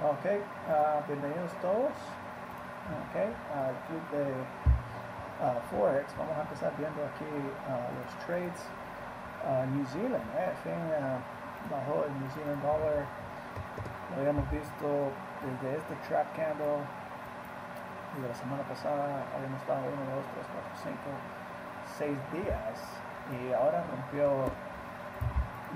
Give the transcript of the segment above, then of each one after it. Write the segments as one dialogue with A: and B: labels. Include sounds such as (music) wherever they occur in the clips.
A: Ok, ah, bienvenidos todos okay, al club de ah, Forex. Vamos a empezar viendo aquí ah, los trades. New Zealand, eh, fin, bajó el New Zealand dollar. Lo habíamos visto desde este trap candle de la semana pasada. Habíamos estado 1, 2, 3, 4, 5, 6 días. Y ahora rompió,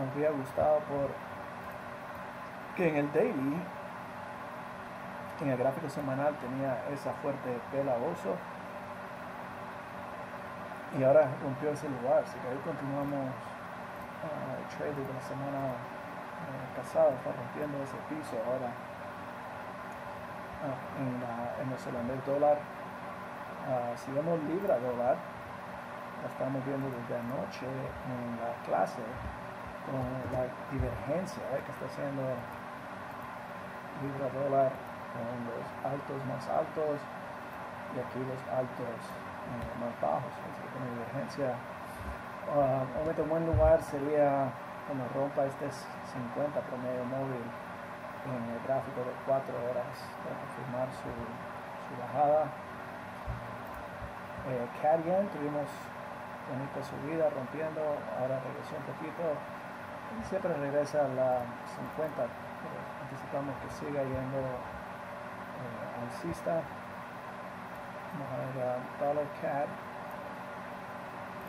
A: nos había gustado por que en el daily en el gráfico semanal tenía esa fuerte pela oso y ahora rompió ese lugar, así que ahí continuamos uh, el trade de la semana uh, pasada, está rompiendo ese piso ahora uh, en, la, en el holandés dólar. si vemos libra dólar, la estamos viendo desde anoche en la clase con la divergencia eh, que está haciendo libra dólar con los altos más altos y aquí los altos eh, más bajos. Así que una divergencia. Uh, un buen lugar sería cuando rompa este 50 promedio móvil en el gráfico de 4 horas para confirmar su, bajada. Eh, tuvimos bonita subida rompiendo, ahora regresó un poquito siempre regresa a la 50, pero anticipamos que siga yendo eh, alcista. Vamos a ver a Dollar CAD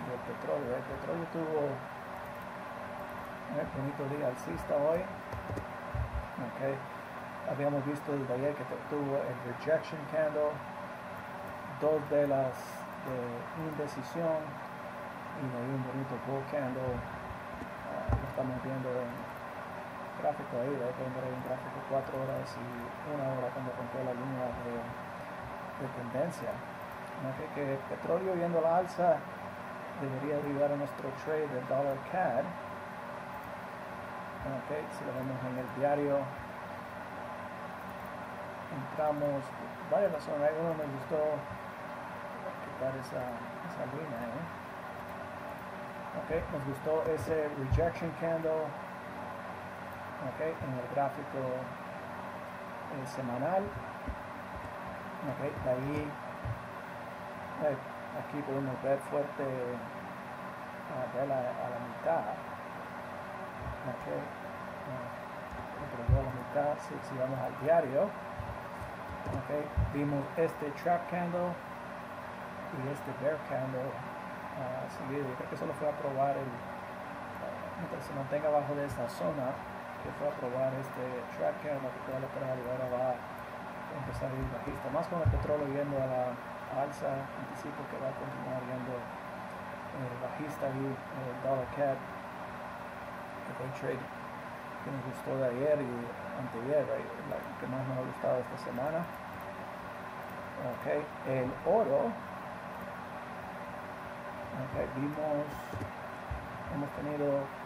A: y el petróleo. El petróleo tuvo un eh, bonito día alcista hoy. Okay. Habíamos visto desde ayer que tuvo el rejection candle, dos velas de indecisión y ahí un bonito bull candle. Uh, estamos viendo en gráfico ahí, de pueden ver un gráfico 4 horas y una hora cuando rompió la línea de, de tendencia. Okay, que el petróleo yendo a la alza debería ayudar a nuestro trade de dollar CAD. Okay, si lo vemos en el diario, entramos, varias razones, hay uno me gustó quitar esa, esa línea, ¿eh? okay, nos gustó ese rejection candle en el gráfico eh, semanal. Okay, ahí eh, aquí podemos ver fuerte uh, vela a la mitad. Okay. A la mitad, si, vamos al diario, vimos este trap candle y este bear candle uh, seguido. Yo creo que solo fue a probar el, mientras se mantenga abajo de esta zona, que fue a probar este tracker, la que lateral y ahora va a empezar a ir bajista. Más con el petróleo yendo a la alza, anticipo que va a continuar yendo eh, bajista y el dollar cat, que fue el trade que nos gustó de ayer y anteayer, que más nos ha gustado esta semana. Okay. El oro, okay, vimos, hemos tenido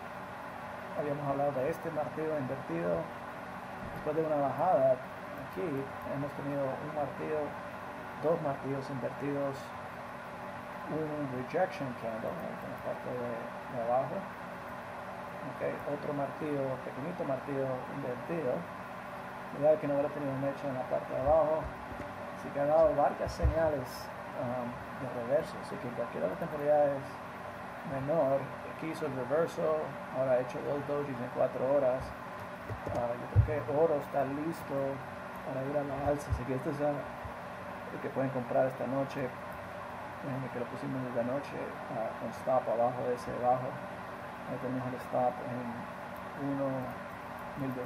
A: habíamos hablado de este martillo invertido. Después de una bajada aquí hemos tenido un martillo, dos martillos invertidos, un rejection candle en la parte de, abajo, otro martillo, pequeñito martillo invertido. Mira que no hubiera tenido un hecho en la parte de abajo, así que ha dado varias señales um, de reverso, así que cualquiera de las temporalidades menor aquí hizo el reverso, ahora ha hecho dos dojis en cuatro horas. Uh, yo creo que oro está listo para ir a la alza, así que este es el que pueden comprar esta noche. Déjenme que lo pusimos desde anoche uh, con stop abajo de ese bajo. Ahí tenemos el stop en 1.1240.40.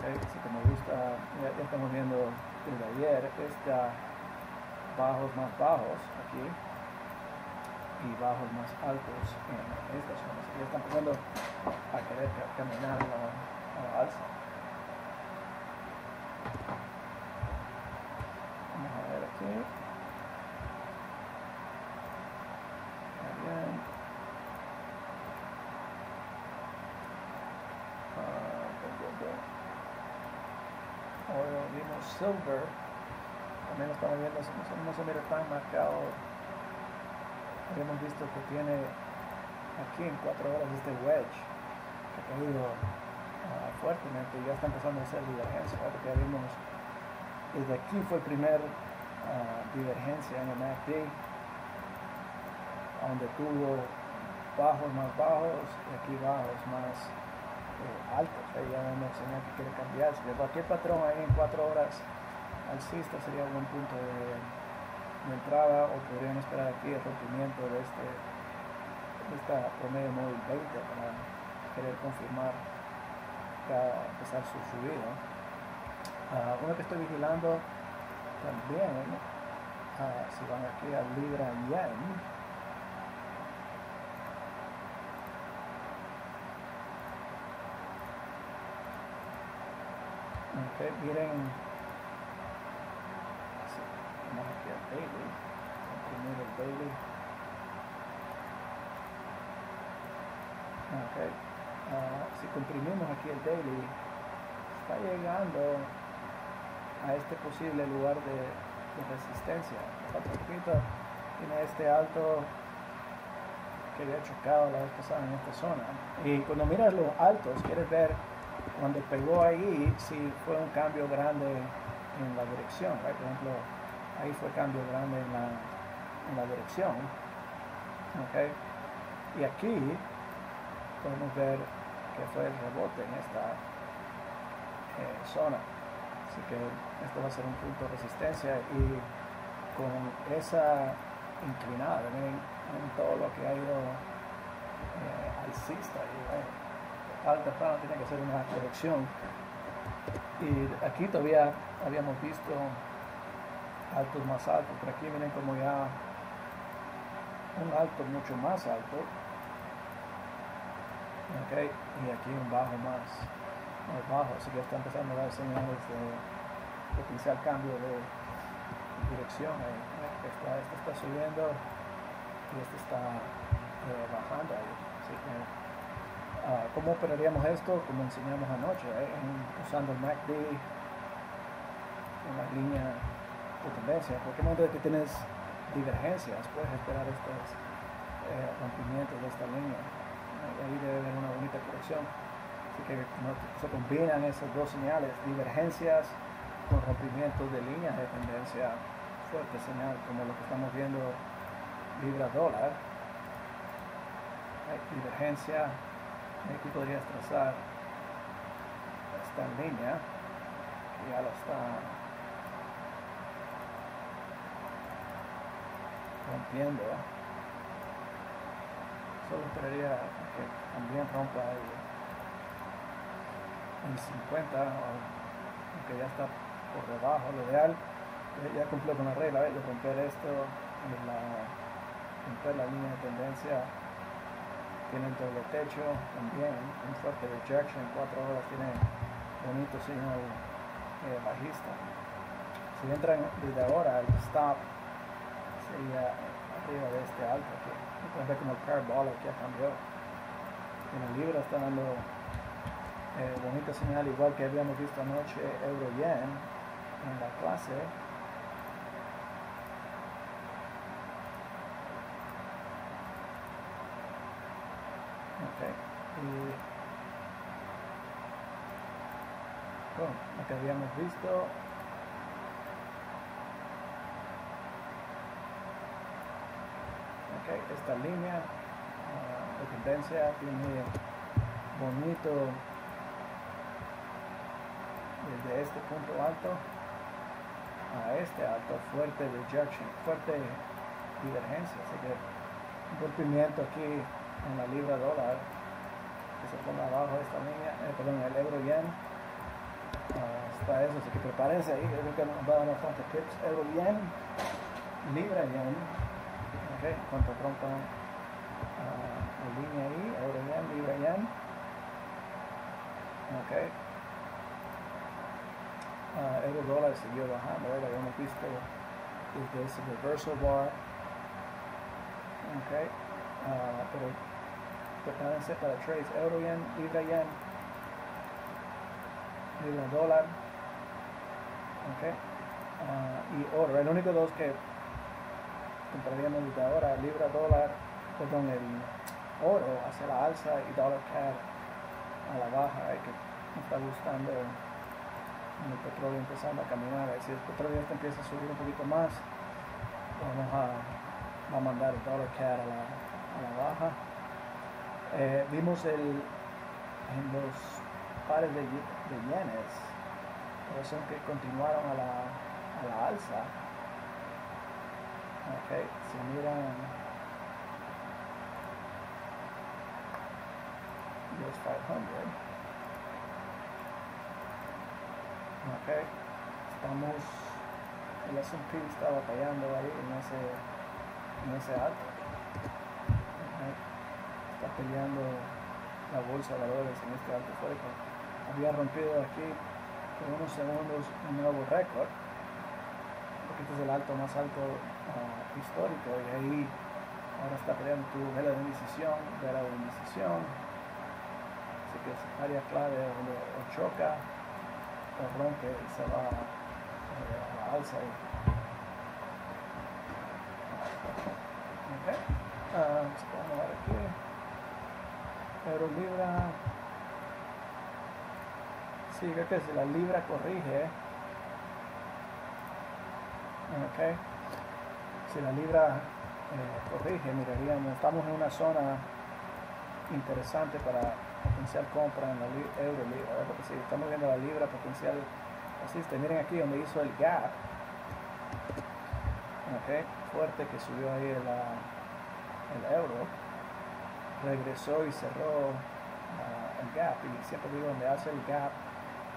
A: Okay, así que me gusta, ya, ya estamos viendo desde ayer, esta bajos más bajos aquí y bajos más altos en esta zona. Así que ya están empezando a querer caminar a la, alza. Vamos a ver aquí. Uh, Ahora vimos silver. También lo estamos viendo, no, no se mira tan marcado hemos visto que tiene aquí en cuatro horas este wedge que ha caído ah, fuertemente, ya está empezando a hacer divergencia, porque ya vimos, desde aquí fue el primer ah, divergencia en el MACD, donde tuvo bajos más bajos y aquí bajos más eh, altos, ahí ya vemos señal que quiere cambiarse, cualquier patrón ahí en cuatro horas alcista sería un buen punto de, de entrada o podrían esperar aquí el rompimiento de este esta promedio móvil 20 para querer confirmar que va a empezar su subida. Uh, uno que estoy vigilando también, uh, si van aquí a Libra Yen, okay, miren, Daily, primero el Daily. Okay. Uh, si comprimimos aquí el daily, está llegando a este posible lugar de, de resistencia. tiene este alto que había chocado la vez pasada en esta zona. Y cuando miras los altos, quieres ver cuando pegó ahí si fue un cambio grande en la dirección. Por ejemplo, ahí fue cambio grande en la, en la dirección. Okay. Y aquí podemos ver que fue el rebote en esta eh, zona. Así que esto va a ser un punto de resistencia y con esa inclinada en, todo lo que ha ido eh, alcista y alta tiene que ser una corrección. Y aquí todavía habíamos visto altos más altos, pero aquí miren como ya un alto mucho más alto Okay. Y aquí un bajo más, más bajo, así que está empezando a dar señales de potencial cambio de dirección. Eh, esta, este está subiendo y este está eh, bajando ahí. Así que, uh, ¿cómo operaríamos esto? Como enseñamos anoche, eh, usando el MACD en la tendencia. Porque momento que tienes divergencias, puedes esperar estos eh, rompimientos de esta línea ahí debe haber una bonita corrección. Así que se combinan esas dos señales, divergencias con rompimientos de líneas de tendencia fuerte señal, como lo que estamos viendo libra dólar. Divergencia, aquí podrías trazar esta línea, que ya lo está rompiendo. Solo esperaría que también rompa el, el 50, aunque ya está por debajo, lo ideal, ya cumplió con la regla de romper esto, la, romper la línea de tendencia, tiene el techo también, un fuerte rejection, 4 horas tiene bonito signo eh, bajista. Si entran desde ahora, el stop sería arriba de este alto aquí pueden como el parabolic ya cambió. En el libro está dando eh, bonita señal, igual que habíamos visto anoche euro yen en la clase. Okay. Y bueno, lo que habíamos visto esta línea uh, de tendencia tiene bonito desde este punto alto a este alto fuerte rejection fuerte divergencia así que un rompimiento aquí en la libra dólar que se ponga abajo esta línea eh, perdón el euro yen. Uh, está eso así que prepárense ahí creo que nos va a dar bastantes tips. Euro yen libra yen Ok, cuánto rompa uh, la línea ahí, euro yen, libra yen. Ok. Uh, euro dólar siguió bajando, ahora hemos visto desde ese reversal bar. Ok. Uh, pero prepárense para trades euro yen, libra yen, libra dólar. Ok. Uh, y oro, el único dos que compraríamos desde ahora libra dólar, perdón, el oro hacia la alza y dólar CAD a la baja. que me está gustando el petróleo empezando a caminar. Si el petróleo este empieza a subir un poquito más, vamos a, mandar el dólar CAD a la, a la baja. Eh, vimos el, en los pares de, de yenes, que continuaron a la, a la alza. Ok, si miran US 500. Ok, estamos, el S&P está batallando ahí en ese, en ese alto. Okay. Está peleando la bolsa de valores en este alto histórico. Había rompido aquí por unos segundos un nuevo récord, porque este es el alto más alto histórico y ahí ahora está peleando tu vela de indecisión, vela de indecisión, así que es área clave donde o choca o rompe y se va eh, a la alza ahí. Okay. Uh, vamos a ver aquí. Euro libra. Sí, creo que si la libra corrige. Okay. Si la libra eh, corrige, miraríamos, estamos en una zona interesante para potencial compra en la euro libra, porque si estamos viendo la libra potencial asiste, miren aquí donde hizo el gap, okay, fuerte que subió ahí el, el euro, regresó y cerró uh, el gap, y siempre digo donde hace el gap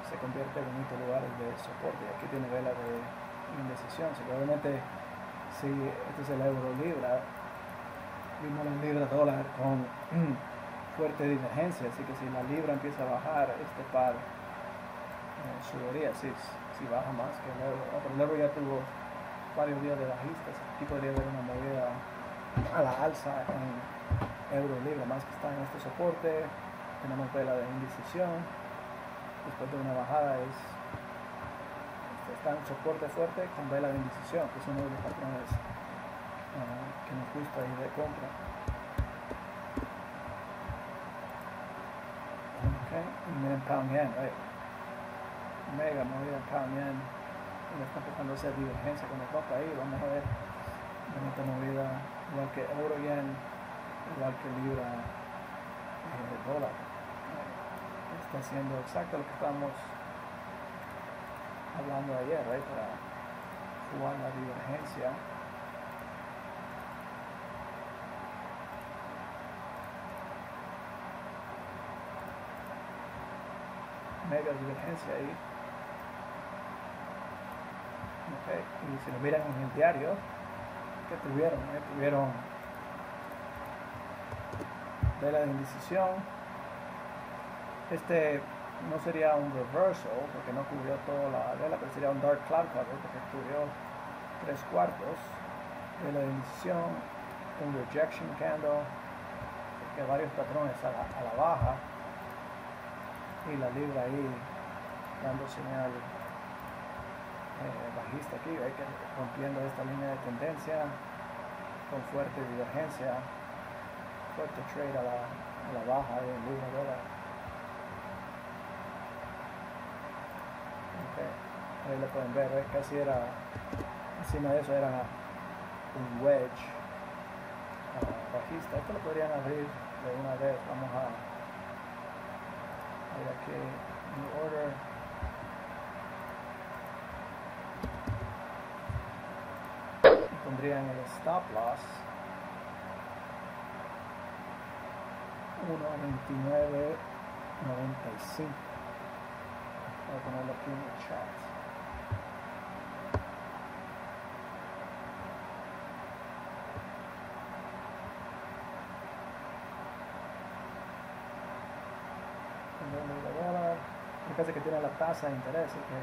A: se convierte en bonito lugar de soporte, aquí tiene vela de indecisión, seguramente si este es el euro libra, vimos la libra dólar con (clears throat) fuerte divergencia, así que si la libra empieza a bajar, este par eh, subiría, si, si baja más que el euro. Pero el euro ya tuvo varios días de bajistas, aquí podría haber una movida a la alza en euro libra, más que está en este soporte, tenemos vela de indecisión, después de una bajada es en soporte fuerte con vela de indecisión, que es uno de los patrones uh, que nos gusta ir de compra. Okay. Y miren pound yen, right? Mega movida pound yen. Y está empezando a hacer divergencia con el copa ahí. Vamos a ver esta movida igual que euro yen, igual que libra eh, dólar. Está haciendo exacto lo que estamos hablando ayer, right? para jugar la divergencia. Mega divergencia ahí. Okay. Y si lo miran en el diario, ¿qué tuvieron? Eh? Tuvieron vela de indecisión. Este no sería un reversal porque no cubrió toda la vela, pero sería un dark cloud cover porque cubrió tres cuartos de la indecisión, un rejection candle, que varios patrones a la, baja y la libra ahí dando señal eh, bajista aquí, hay que rompiendo esta línea de tendencia con fuerte divergencia, fuerte trade a la, a la baja en libra dólar. Ahí lo pueden ver, casi era encima de eso era un wedge uh, bajista. Esto lo podrían abrir de una vez. Vamos a ver aquí new order. Y pondrían el stop loss. 1.29.95 voy a ponerlo aquí en el chat que tiene la tasa de interés y que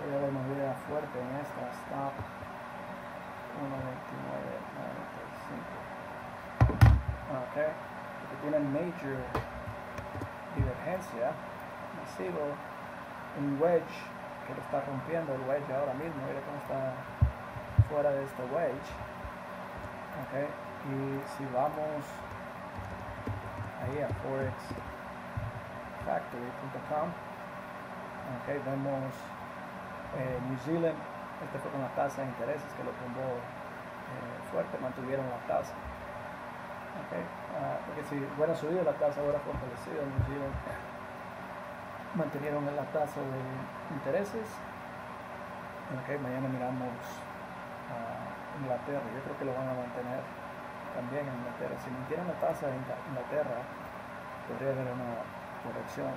A: puede haber movida fuerte en esta stop 1.29.95 ok porque tiene major divergencia masivo un wedge que lo está rompiendo el wedge ahora mismo mira cómo está fuera de este wedge ok y si vamos ahí a forex factory.com. Okay, vemos eh, New Zealand, este fue con la tasa de intereses que lo tumbó eh, fuerte, mantuvieron la tasa. Okay, ah, porque si hubiera subido la tasa, hubiera fortalecido New Zealand, mantenieron la tasa de intereses. Okay, mañana miramos a Inglaterra, yo creo que lo van a mantener también en Inglaterra. Si mantienen la tasa de Inglaterra, podría haber una corrección,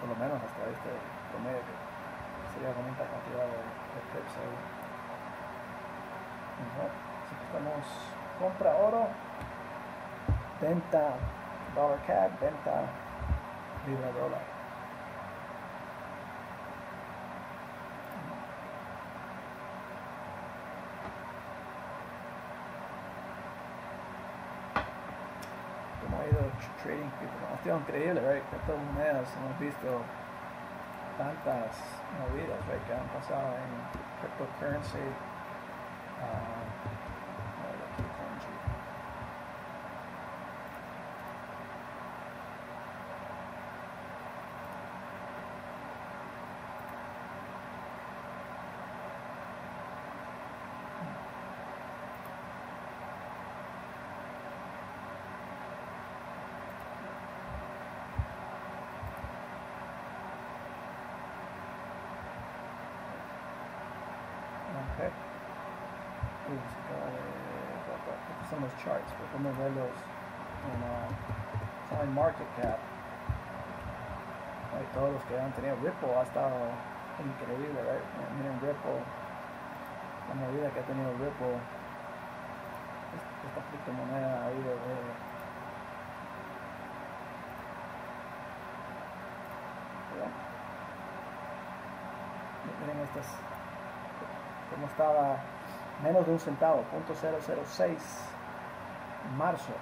A: por lo menos hasta este promedio, que sería bonita cantidad de, de pips ahí. Estamos, compra oro, venta dollar CAD, venta libra dólar. Trading people. Ha sido increíble, right? Estas monedas hemos visto tantas movidas, right? Que han pasado en cryptocurrency. Uh, Okay. Uy, se acaba de... Estos son los charts, podemos verlos en uh, Time Market Cap. Hay todos los que han tenido Ripple ha estado increíble, right? Miren Ripple, la movida que ha tenido Ripple, esta criptomoneda ha ido de miren estas como estaba menos de un centavo, .006 en marzo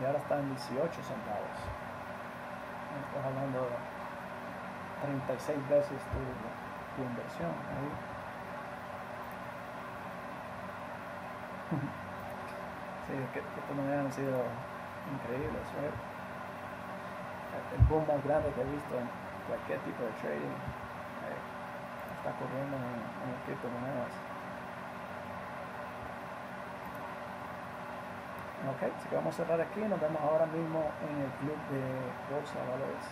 A: y ahora está en 18 centavos. Estás hablando de 36 veces tu, inversión ahí. (laughs) sí, que, que manera han sido increíbles. El boom más grande que he visto en cualquier tipo de trading está corriendo en, en el criptomonedas. Ok, así que vamos a cerrar aquí. Nos vemos ahora mismo en el club de Bolsa Valores.